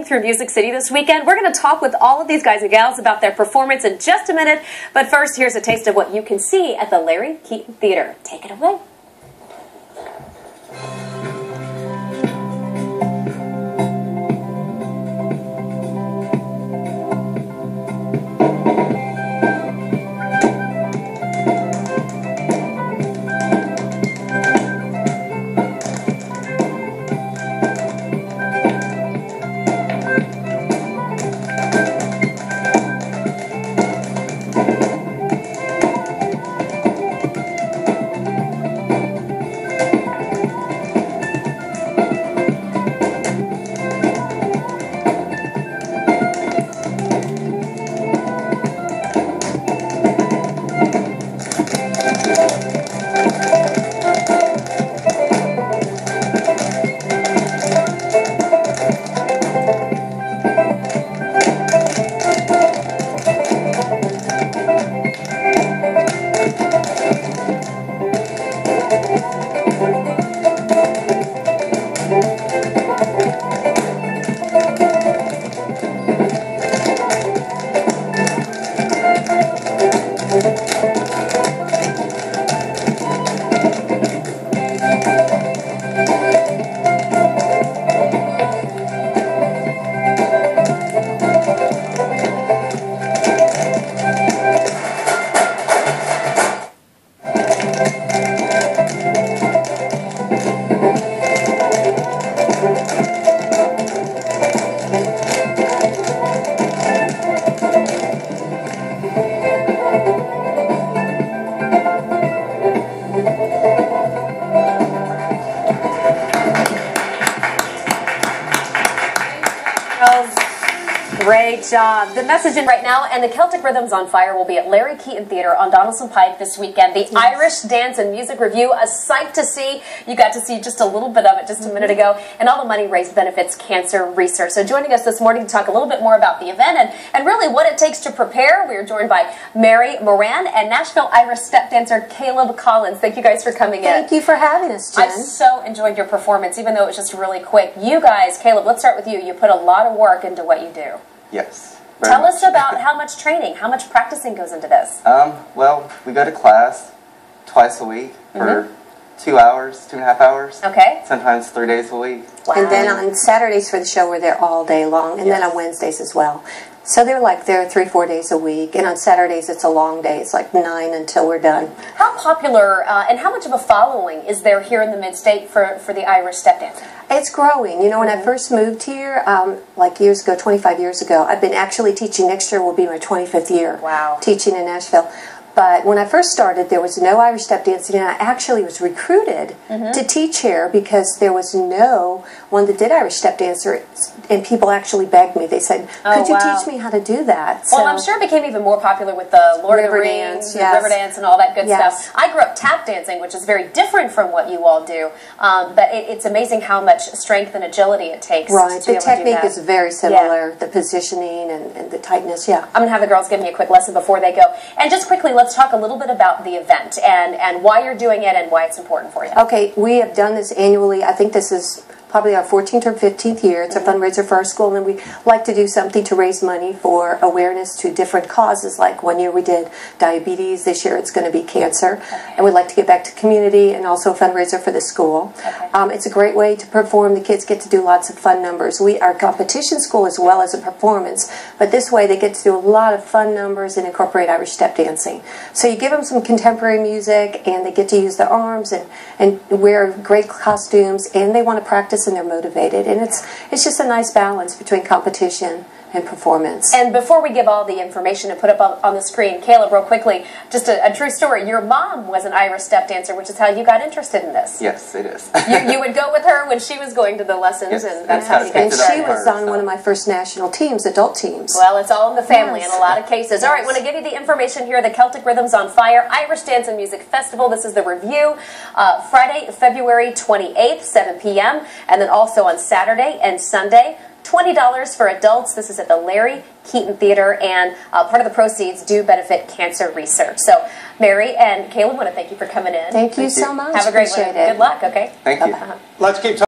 through Music City this weekend. We're going to talk with all of these guys and gals about their performance in just a minute. But first, here's a taste of what you can see at the Larry Keeton Theater. Take it away. Great job. The message in right now and the Celtic Rhythms on Fire will be at Larry Keeton Theater on Donelson Pike this weekend. The yes. Irish Dance and Music Revue, a sight to see. You got to see just a little bit of it just a minute mm-hmm. ago. And all the money raised benefits cancer research. So joining us this morning to talk a little bit more about the event and, and really what it takes to prepare, we are joined by Mary Moran and Nashville Irish step dancer Caleb Collins. Thank you guys for coming Thank in. Thank you for having us, Jen. I so enjoyed your performance, even though it was just really quick. You guys, Caleb, let's start with you. You put a lot of work into what you do. Yes. Tell much. us about how much training, how much practicing goes into this. Um, well, we go to class twice a week for mm -hmm. two hours, two and a half hours. Okay. Sometimes three days a week. Wow. And then on Saturdays for the show, we're there all day long, and yes. then on Wednesdays as well. So they're like there three, four days a week, and on Saturdays it's a long day. It's like nine until we're done. How popular uh, and how much of a following is there here in the Mid-State for, for the Irish step dance? It's growing. You know, when I mm-hmm. first moved here, um, like years ago, 25 years ago, I've been actually teaching. Next year will be my 25th year. Wow. Teaching in Nashville. But when I first started, there was no Irish step dancing, and I actually was recruited mm-hmm. to teach here because there was no one that did Irish step dancer, and people actually begged me. They said, oh, "Could you wow. teach me how to do that?" So, well, I'm sure it became even more popular with the Lord river of the Rings, dance, yes. Riverdance, and all that good yes. stuff. I grew up tap dancing, which is very different from what you all do. Um, but it, it's amazing how much strength and agility it takes. Right, the technique is very similar. Yeah. The positioning and, and the tightness. Yeah, I'm gonna have the girls give me a quick lesson before they go. And just quickly, let's talk a little bit about the event and, and why you're doing it and why it's important for you. Okay, we have done this annually. I think this is probably our 14th or 15th year. It's a fundraiser for our school, and we like to do something to raise money for awareness to different causes. Like one year we did diabetes, this year it's going to be cancer, okay. and we'd like to get back to community and also a fundraiser for the school. Okay. Um, it's a great way to perform. The kids get to do lots of fun numbers. We are a competition school as well as a performance, but this way they get to do a lot of fun numbers and incorporate Irish step dancing. So you give them some contemporary music, and they get to use their arms and, and wear great costumes, and they want to practice and they're motivated. And it's it's just a nice balance between competition and performance. And before we give all the information to put up on the screen, Caleb, real quickly, just a, a, true story. Your mom was an Irish step dancer, which is how you got interested in this. Yes, it is. you, you, would go with her when she was going to the lessons, yes, and that's how you got And she was on one of my first national teams, adult teams. Well, it's all in the family yes. in a lot of cases. Yes. All right, I want to give you the information here. The Celtic Rhythms on Fire Irish Dance and Music Festival. This is the revue. Uh, Friday, February 28th, 7 p.m., and then also on Saturday and Sunday. $20 for adults. This is at the Larry Keeton Theater, and uh, part of the proceeds do benefit cancer research. So, Mary and Caleb, want to thank you for coming in. Thank you thank so you. much. Have a great Appreciate one. It. Good luck, okay? Thank you. Let's keep talking.